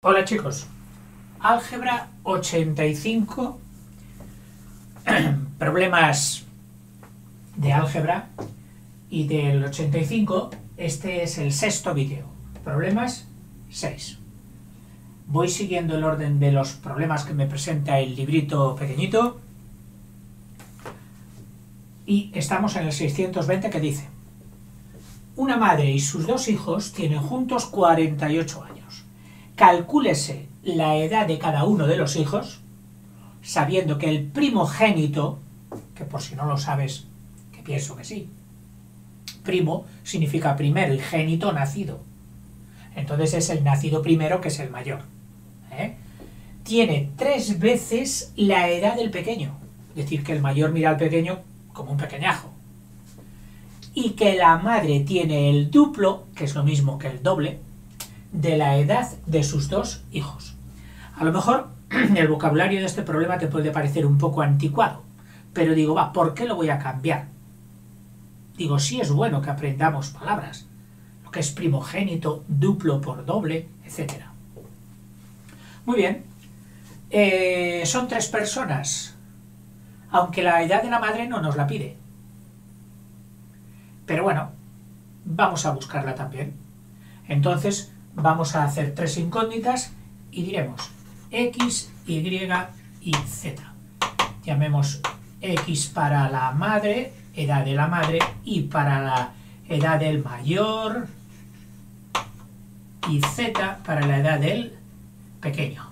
Hola chicos, álgebra 85, problemas de álgebra y del 85, este es el sexto vídeo, problemas 6. Voy siguiendo el orden de los problemas que me presenta el librito pequeñito. Y estamos en el 620 que dice Una madre y sus dos hijos tienen juntos 48 años calcúlese la edad de cada uno de los hijos, sabiendo que el primogénito, que por si no lo sabes, que pienso que sí, primo significa primero y génito nacido. Entonces es el nacido primero que es el mayor. ¿eh? Tiene tres veces la edad del pequeño. Es decir, que el mayor mira al pequeño como un pequeñajo. Y que la madre tiene el duplo, que es lo mismo que el doble, de la edad de sus dos hijos. A lo mejor el vocabulario de este problema te puede parecer un poco anticuado, pero digo, va, ¿por qué lo voy a cambiar? Digo, sí es bueno que aprendamos palabras, lo que es primogénito, duplo por doble, etc. Muy bien, eh, son tres personas, aunque la edad de la madre no nos la pide. Pero bueno, vamos a buscarla también. Entonces, vamos a hacer tres incógnitas y diremos x, y y z. Llamemos x para la madre, edad de la madre, y para la edad del mayor, y z para la edad del pequeño.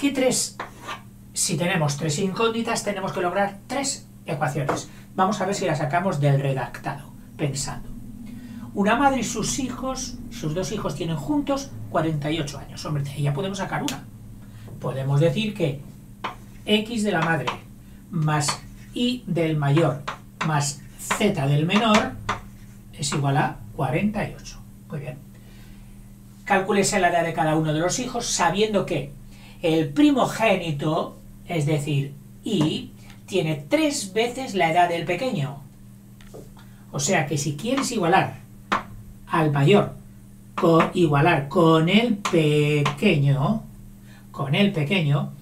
¿Qué tres? Si tenemos tres incógnitas, tenemos que lograr tres ecuaciones. Vamos a ver si las sacamos del redactado, pensando. Una madre y sus hijos, sus dos hijos tienen juntos 48 años. Hombre, ya podemos sacar una. Podemos decir que x de la madre más y del mayor más z del menor es igual a 48. Muy bien. Calcúlese la edad de cada uno de los hijos sabiendo que el primogénito, es decir, y, tiene tres veces la edad del pequeño. O sea que si quieres igualar al mayor, igualar con el pequeño, con el pequeño,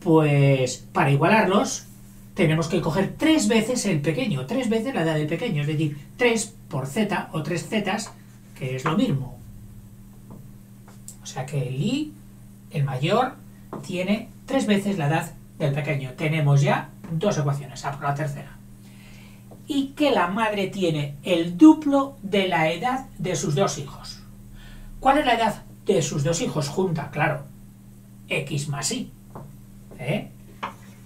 pues para igualarlos tenemos que coger tres veces el pequeño, tres veces la edad del pequeño, es decir, 3 por z o 3 zetas, que es lo mismo. O sea que el i, el mayor, tiene tres veces la edad del pequeño. Tenemos ya dos ecuaciones, por la tercera y que la madre tiene el duplo de la edad de sus dos hijos. ¿Cuál es la edad de sus dos hijos junta? Claro, x más y. ¿eh?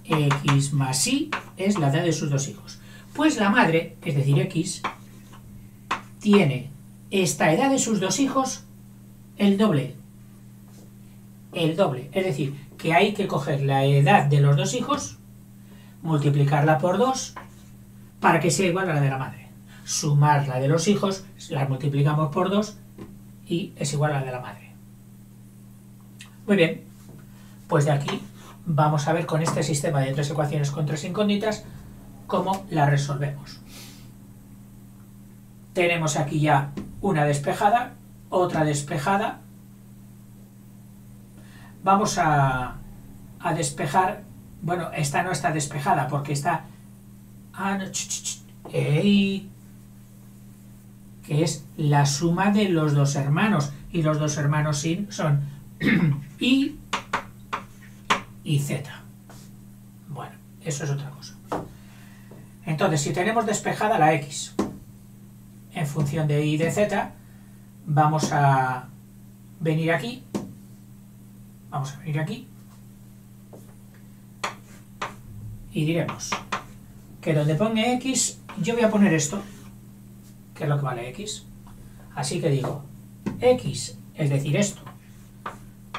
x más y es la edad de sus dos hijos. Pues la madre, es decir, x, tiene esta edad de sus dos hijos el doble. El doble. Es decir, que hay que coger la edad de los dos hijos, multiplicarla por 2 para que sea igual a la de la madre. Sumar la de los hijos, la multiplicamos por 2 y es igual a la de la madre. Muy bien, pues de aquí vamos a ver con este sistema de tres ecuaciones con tres incógnitas cómo la resolvemos. Tenemos aquí ya una despejada, otra despejada. Vamos a, a despejar, bueno, esta no está despejada porque está Ah, que es la suma de los dos hermanos. Y los dos hermanos sin son I y Z. Bueno, eso es otra cosa. Entonces, si tenemos despejada la X en función de I y de Z, vamos a venir aquí, vamos a venir aquí, y diremos que donde ponga x, yo voy a poner esto, que es lo que vale x. Así que digo, x, es decir, esto,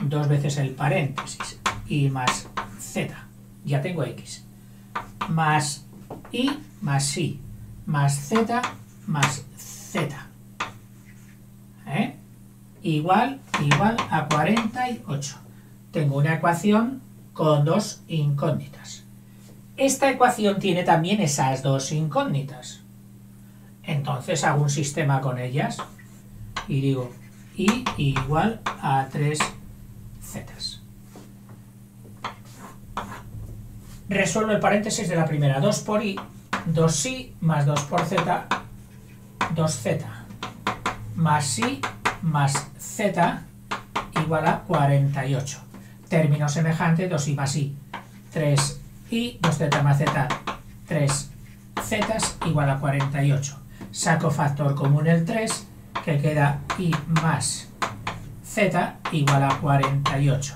dos veces el paréntesis, y más z, ya tengo x, más y más y, más z, más z. ¿Eh? Igual, igual a 48. Tengo una ecuación con dos incógnitas. Esta ecuación tiene también esas dos incógnitas. Entonces hago un sistema con ellas. y digo i igual a 3 zetas. Resuelvo el paréntesis de la primera. 2 por i, 2i más 2 por z, 2z más i más z igual a 48. Término semejante, 2i más i, 3i, 2z más z, 3 z igual a 48. Saco factor común el 3, que queda i más z igual a 48.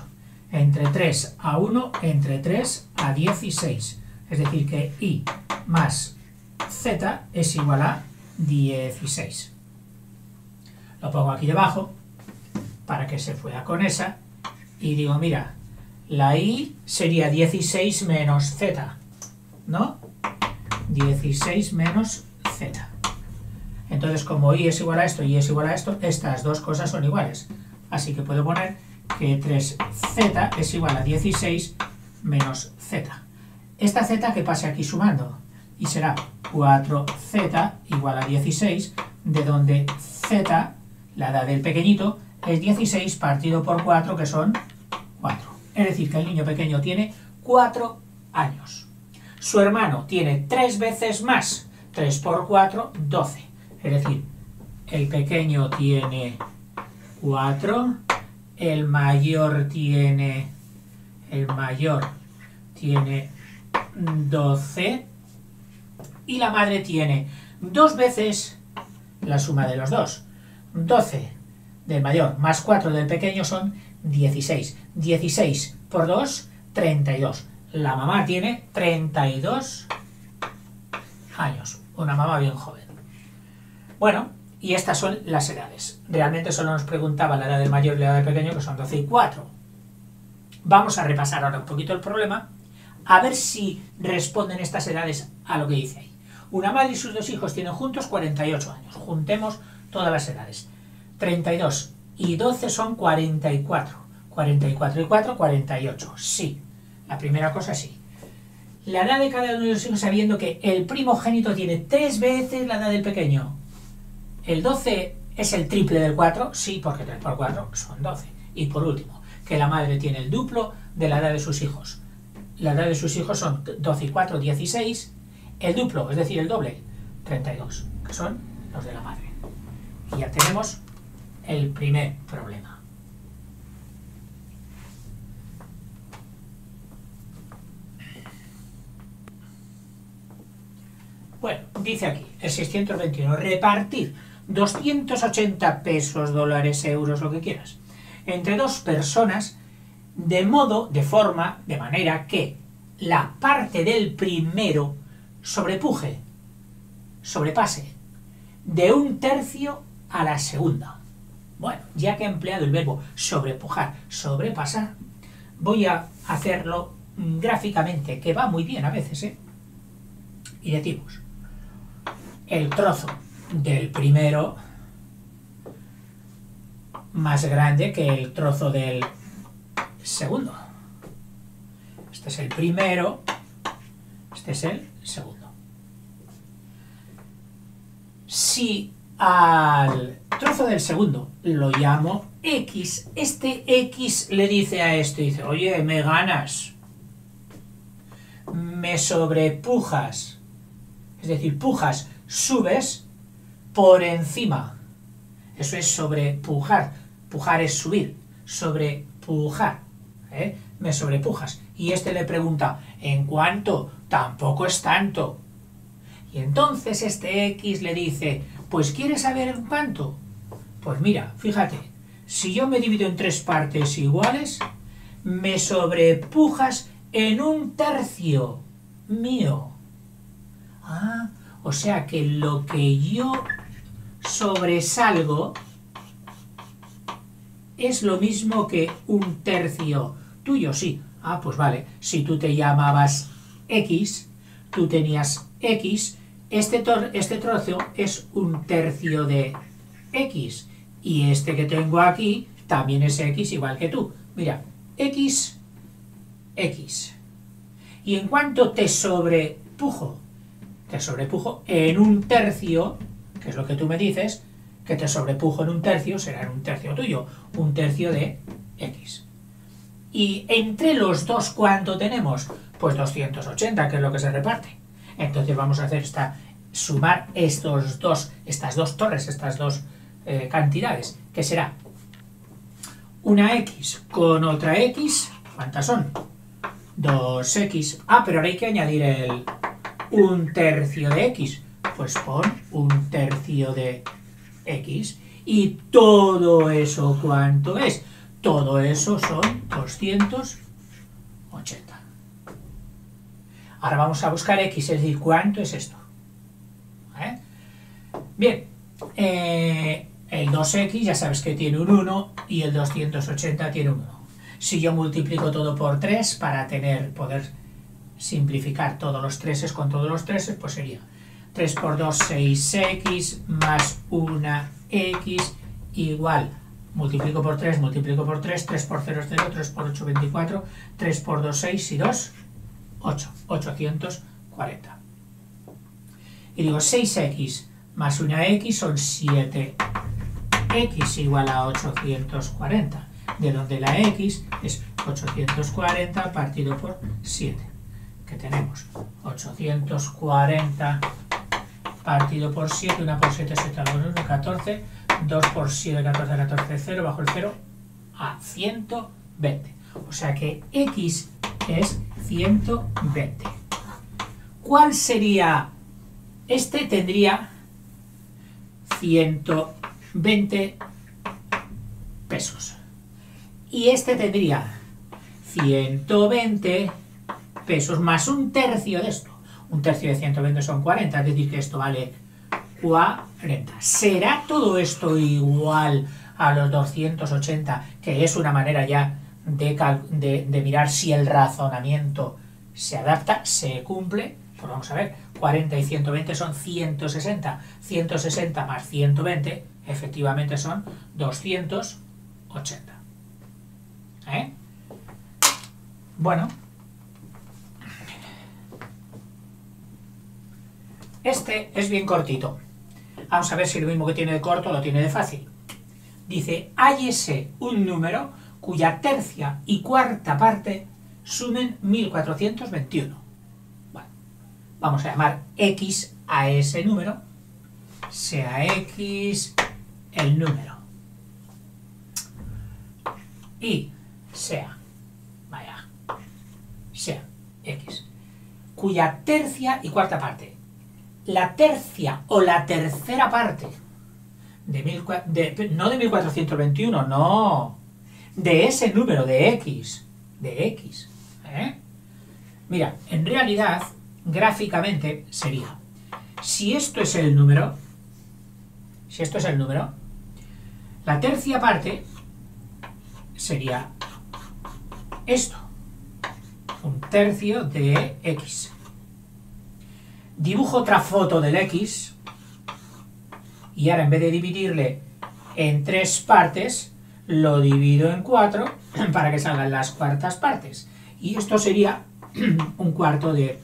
Entre 3 a 1, entre 3 a 16. Es decir, que i más z es igual a 16. Lo pongo aquí debajo para que se fuera con esa y digo, mira, la i sería 16 menos z, ¿no? 16 menos z. Entonces, como i es igual a esto y es igual a esto, estas dos cosas son iguales. Así que puedo poner que 3z es igual a 16 menos z. Esta z que pase aquí sumando, y será 4z igual a 16, de donde z, la edad del pequeñito, es 16 partido por 4, que son 4. Es decir, que el niño pequeño tiene 4 años. Su hermano tiene 3 veces más, 3 por 4, 12. Es decir, el pequeño tiene 4, el mayor tiene, el mayor tiene 12 y la madre tiene dos veces la suma de los dos. 12 del mayor más 4 del pequeño son 16. 16 por 2, 32. La mamá tiene 32 años. Una mamá bien joven. Bueno, y estas son las edades. Realmente solo nos preguntaba la edad del mayor y la edad del pequeño, que son 12 y 4. Vamos a repasar ahora un poquito el problema, a ver si responden estas edades a lo que dice ahí. Una madre y sus dos hijos tienen juntos 48 años. Juntemos todas las edades. 32 y 12 son 44. 44 y 4, 48. Sí. La primera cosa sí. La edad de cada uno de los hijos sabiendo que el primogénito tiene tres veces la edad del pequeño. ¿El 12 es el triple del 4? Sí, porque 3 por 4 son 12. Y por último, que la madre tiene el duplo de la edad de sus hijos. La edad de sus hijos son 12 y 4, 16. El duplo, es decir, el doble, 32, que son los de la madre. Y ya tenemos el primer problema. Bueno, dice aquí, el 621, repartir 280 pesos, dólares, euros, lo que quieras, entre dos personas, de modo, de forma, de manera que la parte del primero sobrepuje, sobrepase, de un tercio a la segunda. Bueno, ya que he empleado el verbo sobrepujar, sobrepasar, voy a hacerlo gráficamente, que va muy bien a veces, ¿eh? Y decimos, el trozo del primero más grande que el trozo del segundo. Este es el primero, este es el segundo. Si al trozo del segundo lo llamo X, este X le dice a este, dice, oye, me ganas, me sobrepujas, es decir, pujas, subes, por encima. Eso es sobrepujar. Pujar es subir. Sobrepujar. ¿eh? Me sobrepujas. Y este le pregunta, ¿en cuánto? Tampoco es tanto. Y entonces este X le dice, pues ¿quieres saber cuánto? Pues mira, fíjate, si yo me divido en tres partes iguales, me sobrepujas en un tercio mío. Ah, o sea que lo que yo sobresalgo es lo mismo que un tercio tuyo, sí. Ah, pues vale, si tú te llamabas X, tú tenías X, este, este trozo es un tercio de X. Y este que tengo aquí también es X igual que tú. Mira, X, X. ¿Y en cuánto te sobrepujo? Te sobrepujo en un tercio que es lo que tú me dices, que te sobrepujo en un tercio será en un tercio tuyo, un tercio de x. Y entre los dos, ¿cuánto tenemos? Pues 280, que es lo que se reparte. Entonces vamos a hacer esta, sumar estos dos, estas dos torres, estas dos eh, cantidades, que será una x con otra x, ¿cuántas son? 2x. Ah, pero ahora hay que añadir el un tercio de x. Pues pon un tercio de x. ¿Y todo eso cuánto es? Todo eso son 280. Ahora vamos a buscar x, es decir, ¿cuánto es esto? Bien, eh, el 2x ya sabes que tiene un 1 y el 280 tiene un 1. Si yo multiplico todo por 3 para tener, poder simplificar todos los 3 con todos los 3, pues sería 3 por 2, 6x más 1x igual, multiplico por 3, multiplico por 3, 3 por 0 es 0, 3 por 8, 24, 3 por 2, 6 y 2, 8, 840. Y digo 6x más 1x son 7x igual a 840, de donde la x es 840 partido por 7, que tenemos 840 partido por 7, 1 por 7, 7 1, 14, 2 por 7, 14, 14, 0, bajo el 0, a 120. O sea que x es 120. ¿Cuál sería? Este tendría 120 pesos. Y este tendría 120 pesos más un tercio de esto. Un tercio de 120 son 40, es decir, que esto vale 40. ¿Será todo esto igual a los 280, que es una manera ya de, mirar si el razonamiento se adapta, se cumple, pues vamos a ver, 40 y 120 son 160, 160 más 120 efectivamente son 280. ¿Eh? Bueno, este es bien cortito. Vamos a ver si lo mismo que tiene de corto lo tiene de fácil. Dice, hállese un número cuya tercia y cuarta parte sumen 1421. vamos a llamar x a ese número, sea x el número. Y sea, vaya, sea x, cuya tercia y cuarta parte. La tercia o la tercera parte de, mil, de no de 1421, no, de ese número de x, de x. ¿eh? Mira, en realidad, gráficamente sería, si esto es el número, si esto es el número, la tercia parte sería esto, un tercio de x. Dibujo otra foto del x y ahora en vez de dividirle en tres partes, lo divido en 4 para que salgan las cuartas partes. Y esto sería un cuarto de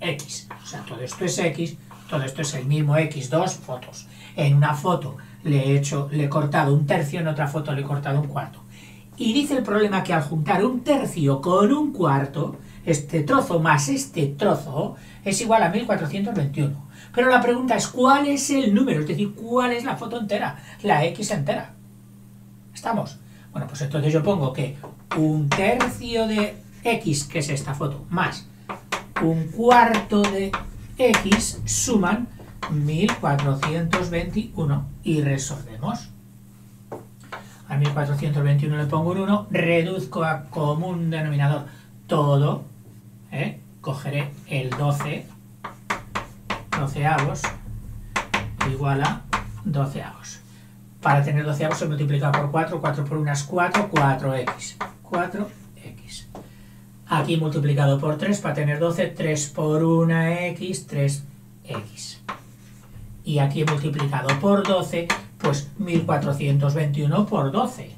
x. O sea, todo esto es x, todo esto es el mismo x, dos fotos. En una foto le he, hecho, le he cortado un tercio, en otra foto le he cortado un cuarto. Y dice el problema que al juntar un tercio con un cuarto, este trozo más este trozo es igual a 1421. Pero la pregunta es, ¿cuál es el número? Es decir, ¿cuál es la foto entera? La x entera. ¿Estamos? Bueno, pues entonces yo pongo que un tercio de x, que es esta foto, más un cuarto de x suman 1421 y resolvemos. A 1421 le pongo un 1, reduzco a común denominador todo, ¿eh? cogeré el 12, 12 avos, igual a 12 avos. Para tener 12 se multiplica por 4, 4 por 1 es 4, 4x. 4x. Aquí multiplicado por 3, para tener 12, 3 por 1x, 3x. Y aquí multiplicado por 12, pues 1421 por 12.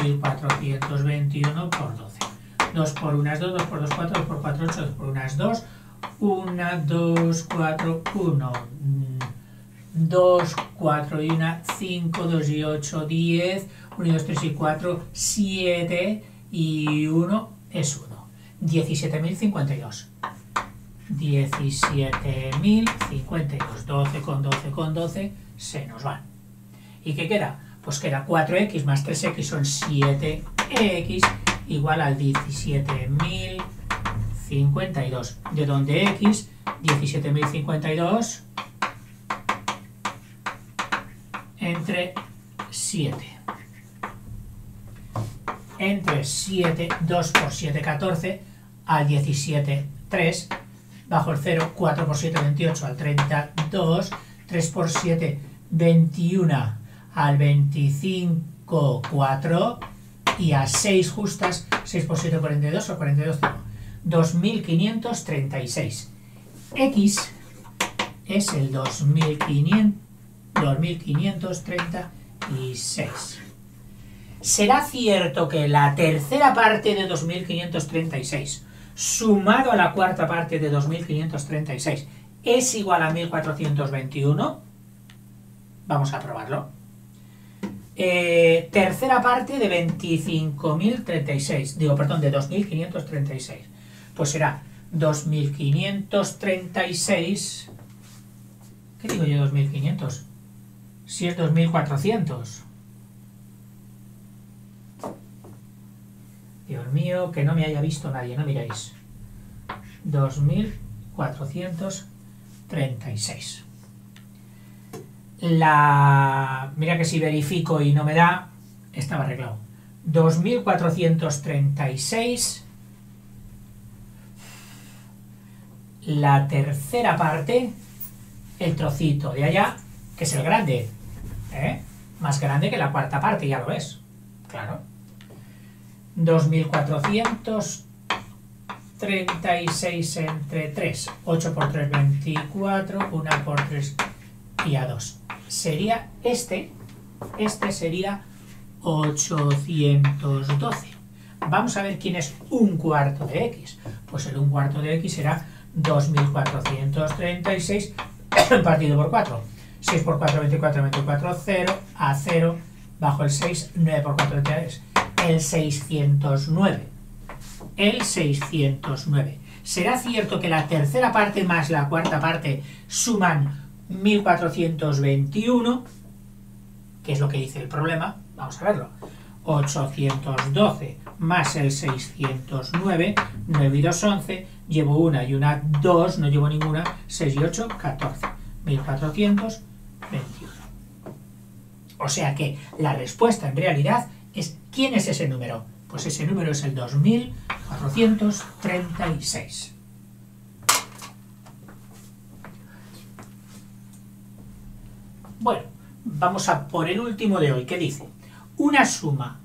1421 por 12. 2 por 1 es 2, 2 por 2, 4, 2 por 4, 8, 2 por 1 es 2. 1, 2, 4, 1, 2, 4 y 1, 5, 2 y 8, 10, 1 y 2, 3 y 4, 7 y 1 es 1. 17.052. 17.052. 12 con 12 con 12 se nos van. ¿Y qué queda? Pues queda 4x más 3x son 7x igual al 17.052. De donde x, 17.052 entre 7. Entre 7, 2 por 7, 14, al 17, 3, bajo el 0, 4 por 7, 28, al 32, 3 por 7, 21, al 25, 4, y a 6 justas, 6 por 7, 42, o 42, 0. 2536. X es el 2500 2536. ¿Será cierto que la tercera parte de 2536 sumado a la cuarta parte de 2536 es igual a 1421? Vamos a probarlo. Eh, tercera parte de 25.036, digo, perdón, de 2.536. Pues será 2.536... ¿Qué digo yo 2.500? Si es 2400. Dios mío, que no me haya visto nadie, no miráis. 2436. La... Mira que si verifico y no me da, estaba arreglado. 2436. La tercera parte, el trocito de allá, que es el grande, ¿eh? Más grande que la cuarta parte, ya lo ves. Claro. 2436 entre 3. 8 por 3, 24. 1 por 3 y a 2. Sería este. Este sería 812. Vamos a ver quién es un cuarto de x. Pues el un cuarto de x será 2436 partido por 4 6 por 4, 24, 24, 0, a 0, bajo el 6, 9 por 4, 23, el 609. El 609. ¿Será cierto que la tercera parte más la cuarta parte suman 1421? ¿Qué es lo que dice el problema? Vamos a verlo. 812 más el 609, 9 y 2, 11, llevo una y una 2, no llevo ninguna, 6 y 8, 14. 1400 21. O sea que la respuesta en realidad es ¿quién es ese número? Pues ese número es el 2436. Bueno, vamos a por el último de hoy, ¿qué dice? Una suma.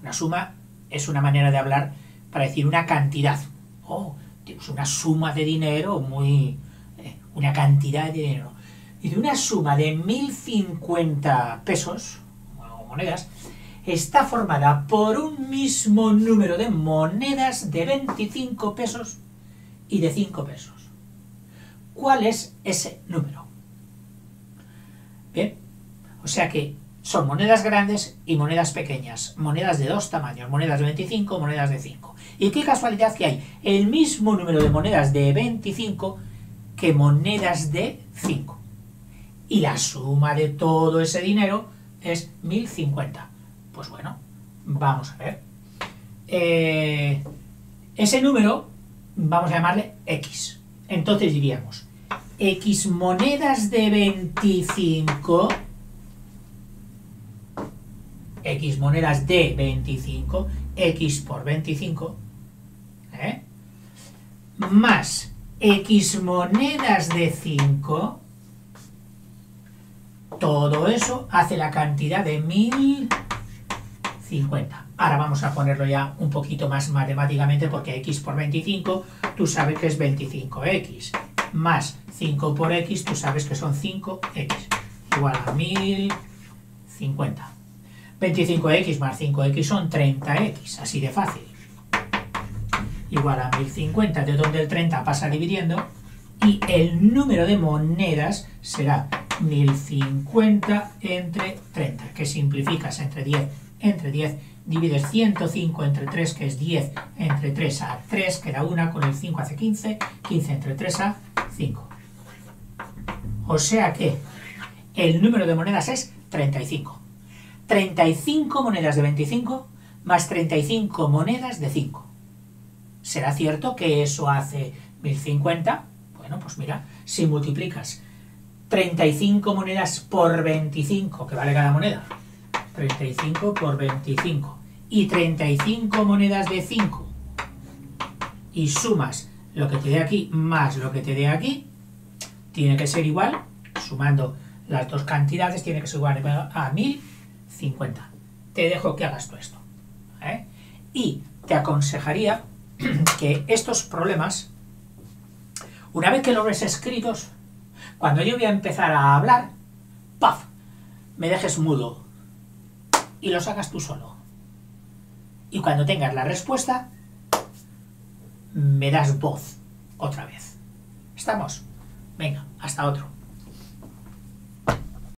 Una suma es una manera de hablar para decir una cantidad. Oh, tenemos una suma de dinero muy... Eh, una cantidad de dinero y de una suma de 1050 pesos, o monedas, está formada por un mismo número de monedas de 25 pesos y de 5 pesos. ¿Cuál es ese número? Bien, o sea que son monedas grandes y monedas pequeñas, monedas de dos tamaños, monedas de 25, monedas de 5. Y qué casualidad que hay el mismo número de monedas de 25 que monedas de 5 y la suma de todo ese dinero es 1050. Pues bueno, vamos a ver. Eh, ese número vamos a llamarle X. Entonces diríamos, X monedas de 25, X monedas de 25, X por 25, ¿eh? más X monedas de 5, todo eso hace la cantidad de 1050. Ahora vamos a ponerlo ya un poquito más matemáticamente porque x por 25 tú sabes que es 25x. Más 5 por x tú sabes que son 5x. Igual a 1050. 25x más 5x son 30x, así de fácil. Igual a 1050, de donde el 30 pasa dividiendo, y el número de monedas será 1050 entre 30, que simplificas entre 10 entre 10, divides 105 entre 3, que es 10 entre 3 a 3, queda 1, con el 5 hace 15, 15 entre 3 a 5. O sea que el número de monedas es 35. 35 monedas de 25 más 35 monedas de 5. ¿Será cierto que eso hace 1050? Bueno, pues mira, si multiplicas 35 monedas por 25, que vale cada moneda, 35 por 25 y 35 monedas de 5 y sumas lo que te dé aquí más lo que te dé aquí, tiene que ser igual, sumando las dos cantidades, tiene que ser igual a 1050. Te dejo que hagas todo esto. ¿eh? Y te aconsejaría que estos problemas, una vez que los ves escritos, cuando yo voy a empezar a hablar, ¡paf! Me dejes mudo y los hagas tú solo. Y cuando tengas la respuesta, me das voz otra vez. ¿Estamos? Venga, hasta otro.